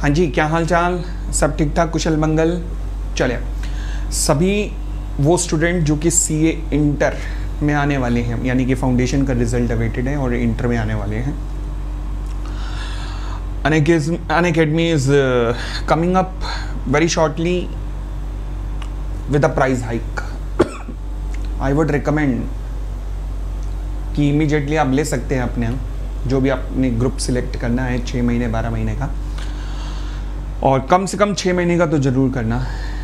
हाँ जी, क्या हाल चाल सब ठीक ठाक? कुशल मंगल। चले सभी वो स्टूडेंट जो कि सी ए इंटर में आने वाले हैं, यानी कि फाउंडेशन का रिज़ल्ट अवेटेड है और इंटर में आने वाले हैं। Unacademy is coming up very shortly with a price hike I would recommend कि इमीडिएटली आप ले सकते हैं अपने, जो भी आपने ग्रुप सिलेक्ट करना है छः महीने, बारह महीने का। और कम से कम छः महीने का तो ज़रूर करना,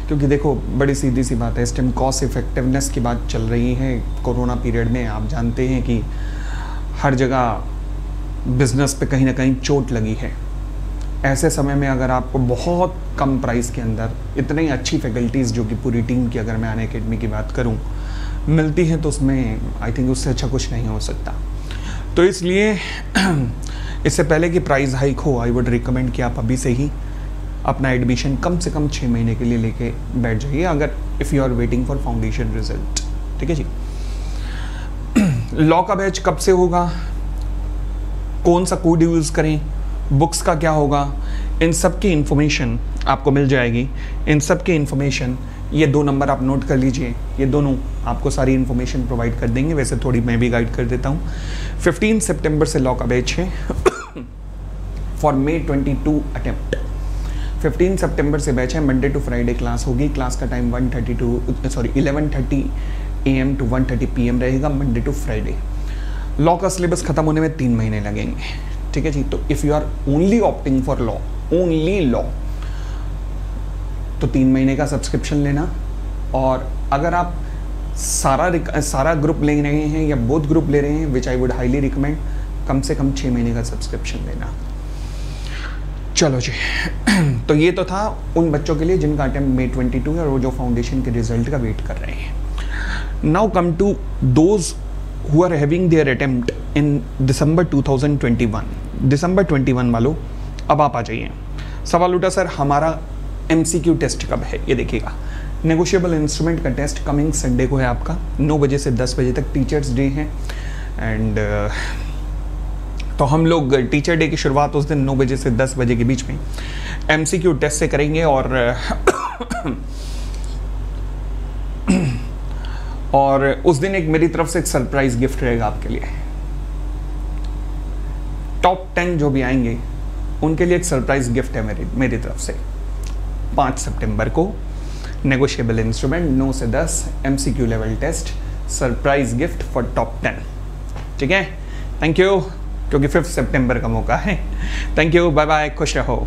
क्योंकि देखो, बड़ी सीधी सी बात है, इस टाइम कॉस्ट इफेक्टिवनेस की बात चल रही है, कोरोना पीरियड में आप जानते हैं कि हर जगह बिज़नेस पे कहीं ना कहीं चोट लगी है। ऐसे समय में अगर आपको बहुत कम प्राइस के अंदर इतनी अच्छी फैकल्टीज़ जो कि पूरी टीम की अगर मैं आने अकेडमी की बात करूँ, मिलती हैं तो उसमें आई थिंक उससे अच्छा कुछ नहीं हो सकता। तो इसलिए इससे पहले कि प्राइस हाइक हो आई वुड रिकमेंड कि आप अभी से ही अपना एडमिशन कम से कम छः महीने के लिए लेके बैठ जाइए, अगर if you are waiting for foundation result ठीक है जी? लॉ का बैच कब से होगा? कौन सा कोड यूज़ करें? बुक्स का क्या होगा? इन सब की इन्फॉर्मेशन आपको मिल जाएगी। इन सब की इन्फॉर्मेशन ये दो नंबर आप नोट कर लीजिए। ये दोनों आपको सारी इन्फॉर्मेशन प्रोवाइड कर देंगे। वैसे थोड़ी मैं भी गाइड कर देता हूँ। 15 सितंबर से लॉ का बैच है। फॉर मे 22 अटेम्प्ट 15 सितंबर से बैच है मंडे टू फ्राइडे क्लास होगी। क्लास का time 1:30 to sorry 11:30 AM to 1:30 PM रहेगा मंडे टू फ्राइडे लॉ का सिलेबस खत्म होने में तीन महीने लगेंगे। ठीक है जी? तो if you are only opting for law only law तो तीन महीने का सब्सक्रिप्शन लेना। और अगर आप सारा सारा ग्रुप ले रहे हैं या बोथ ग्रुप ले रहे हैं which I would highly recommend कम से कम छः महीने का सब्सक्रिप्शन लेना। चलो जी। तो ये तो था उन बच्चों के लिए जिनका अटैम्प्ट मे 22 है और वो जो फाउंडेशन के रिज़ल्ट का वेट कर रहे हैं। Now come to those who are having their attempt in December 2021 दिसंबर 21 वालों, अब आप आ जाइए। सवाल उठा, सर, हमारा एमसीक्यू टेस्ट कब है? ये देखिएगा। नेगोशिएबल इंस्ट्रूमेंट का टेस्ट कमिंग संडे को है आपका। नौ बजे से दस बजे तक टीचर्स डे है। एंड तो हम लोग टीचर डे की शुरुआत उस दिन नौ बजे से दस बजे के बीच में एमसीक्यू टेस्ट से करेंगे और और उस दिन एक मेरी तरफ़ से एक सरप्राइज़ गिफ्ट रहेगा आपके लिए। टॉप टेन जो भी आएँगे, उनके लिए एक सरप्राइज़ गिफ्ट है मेरी मेरी तरफ़ से। पाँच सितंबर को नेगोशिएबल इंस्ट्रूमेंट नौ से दस MCQ level test surprise gift for top ten ठीक है? थैंक यू क्योंकि फिफ्थ सितंबर का मौका है। थैंक यू बाय बाय खुश रहो।